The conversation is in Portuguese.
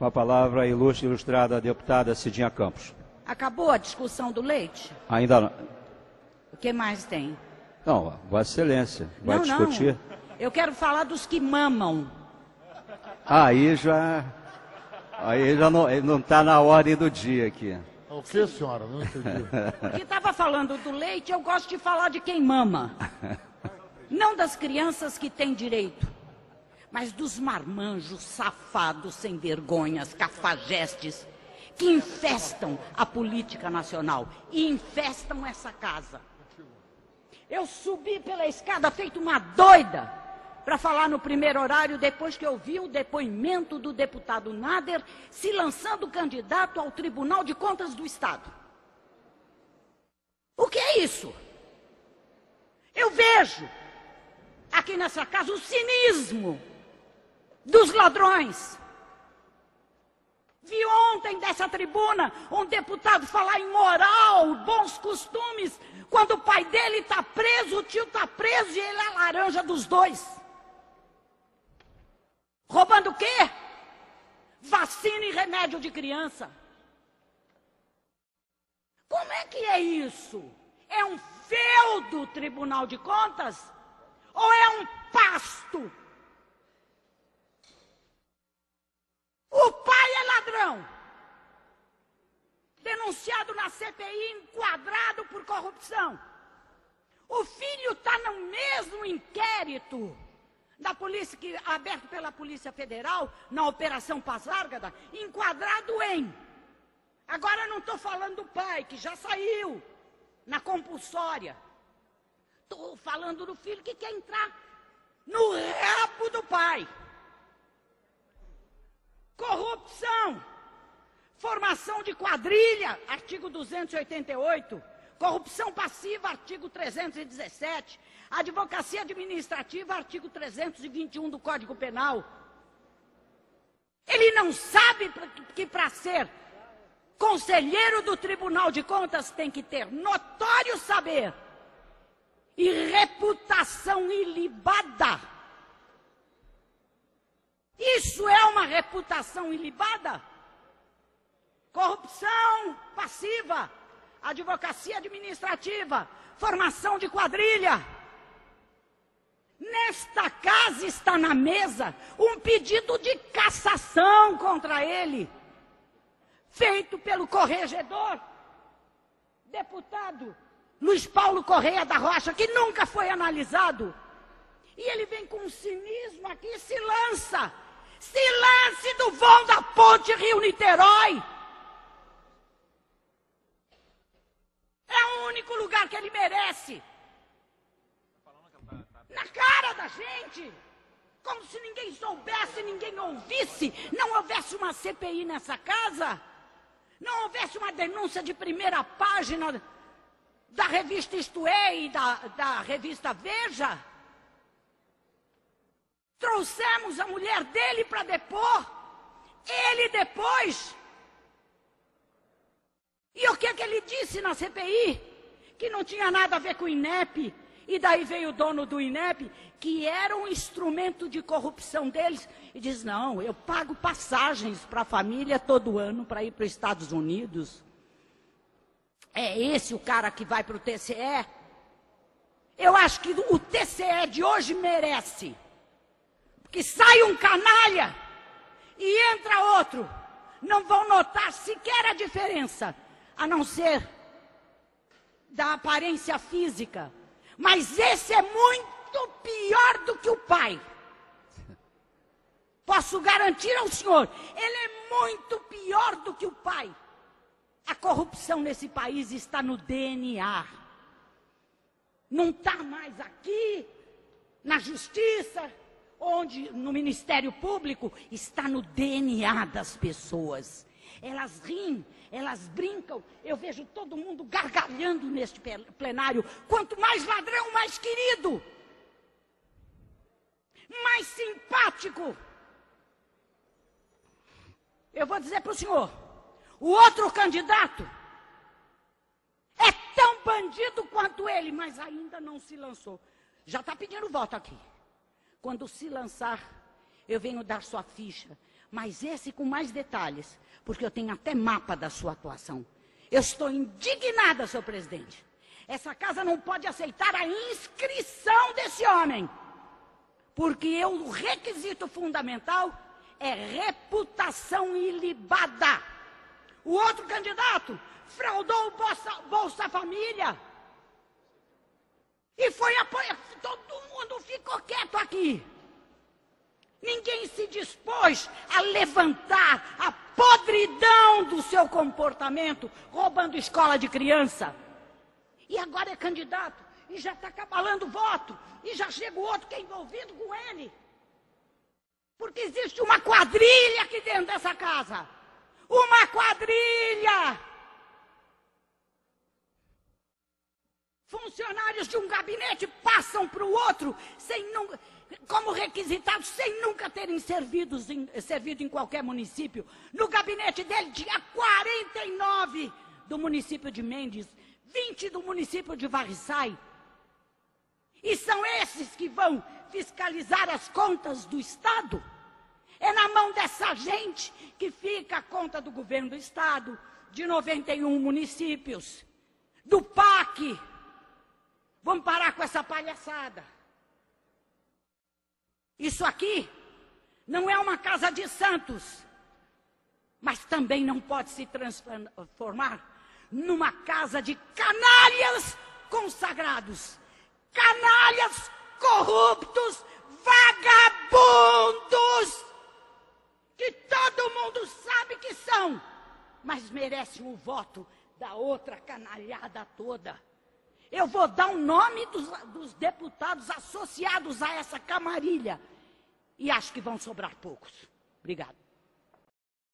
Com a palavra, a ilustre e ilustrada deputada Cidinha Campos. Acabou a discussão do leite? Ainda não. O que mais tem? Não, Vossa Excelência, vai não, discutir? Não. Eu quero falar dos que mamam. Aí já. Aí já não está na ordem do dia aqui. O que, senhora? Não entendi. Porque estava falando do leite, eu gosto de falar de quem mama. Não das crianças que têm direito, mas dos marmanjos safados, sem vergonhas, cafajestes, que infestam a política nacional e infestam essa casa. Eu subi pela escada feito uma doida para falar no primeiro horário, depois que eu vi o depoimento do deputado Nader se lançando candidato ao Tribunal de Contas do Estado. O que é isso? Eu vejo aqui nessa casa o cinismo dos ladrões. Vi ontem dessa tribuna um deputado falar em moral, bons costumes, quando o pai dele está preso, o tio está preso e ele é a laranja dos dois. Roubando o quê? Vacina e remédio de criança. Como é que é isso? É um feudo Tribunal de Contas? Ou é um pasto? O pai Denunciado na CPI, enquadrado por corrupção. O filho está no mesmo inquérito da polícia que aberto pela Polícia Federal na Operação Pazárgada, enquadrado em. Agora não estou falando do pai, que já saiu na compulsória. Estou falando do filho que quer entrar no rabo do pai. Corrupção. Formação de quadrilha, artigo 288. Corrupção passiva, artigo 317. Advocacia administrativa, artigo 321 do Código Penal. Ele não sabe que para ser conselheiro do Tribunal de Contas tem que ter notório saber e reputação ilibada. Isso é uma reputação ilibada? Corrupção passiva, advocacia administrativa, formação de quadrilha. Nesta casa está na mesa um pedido de cassação contra ele, feito pelo corregedor, deputado Luiz Paulo Correia da Rocha, que nunca foi analisado. E ele vem com um cinismo aqui e se lança. Se lance do vão da ponte Rio-Niterói. É o único lugar que ele merece na cara da gente, como se ninguém soubesse, ninguém ouvisse, não houvesse uma CPI nessa casa, não houvesse uma denúncia de primeira página da revista Isto É e da, da revista Veja. Trouxemos a mulher dele para depor, ele depois. E o que, que ele disse na CPI? Que não tinha nada a ver com o INEP, e daí veio o dono do INEP, que era um instrumento de corrupção deles, e diz: Não, eu pago passagens para a família todo ano para ir para os Estados Unidos. É esse o cara que vai para o TCE? Eu acho que o TCE de hoje merece. Que sai um canalha e entra outro. Não vão notar sequer a diferença, a não ser da aparência física. Mas esse é muito pior do que o pai. Posso garantir ao senhor, ele é muito pior do que o pai. A corrupção nesse país está no DNA. Não está mais aqui, na justiça, onde no Ministério Público, está no DNA das pessoas. Elas riem, elas brincam. Eu vejo todo mundo gargalhando neste plenário. Quanto mais ladrão, mais querido. Mais simpático. Eu vou dizer para o senhor: o outro candidato é tão bandido quanto ele, mas ainda não se lançou. Já está pedindo voto aqui. Quando se lançar, eu venho dar sua ficha Mas esse com mais detalhes, porque eu tenho até mapa da sua atuação. Eu estou indignada, senhor presidente. Essa casa não pode aceitar a inscrição desse homem. Porque o requisito fundamental é reputação ilibada. O outro candidato fraudou o Bolsa, Bolsa Família. E foi apoiado. Todo mundo ficou quieto aqui. Ninguém se dispôs a levantar a podridão do seu comportamento, roubando escola de criança. E agora é candidato, e já está cabalando voto, e já chega o outro que é envolvido com ele. Porque existe uma quadrilha aqui dentro dessa casa. Uma quadrilha! Funcionários de um gabinete passam para o outro sem nunca, como requisitados, sem nunca terem servido em, servido em qualquer município. No gabinete dele tinha 49 do município de Mendes, 20 do município de Varriçai. E são esses que vão fiscalizar as contas do Estado. É na mão dessa gente que fica a conta do governo do Estado, de 91 municípios, do PAC, Vamos parar com essa palhaçada. Isso aqui não é uma casa de santos, mas também não pode se transformar numa casa de canalhas consagrados, canalhas corruptos, vagabundos, que todo mundo sabe que são, mas merecem o voto da outra canalhada toda. Eu vou dar o nome dos, dos deputados associados a essa camarilha. E acho que vão sobrar poucos. Obrigado.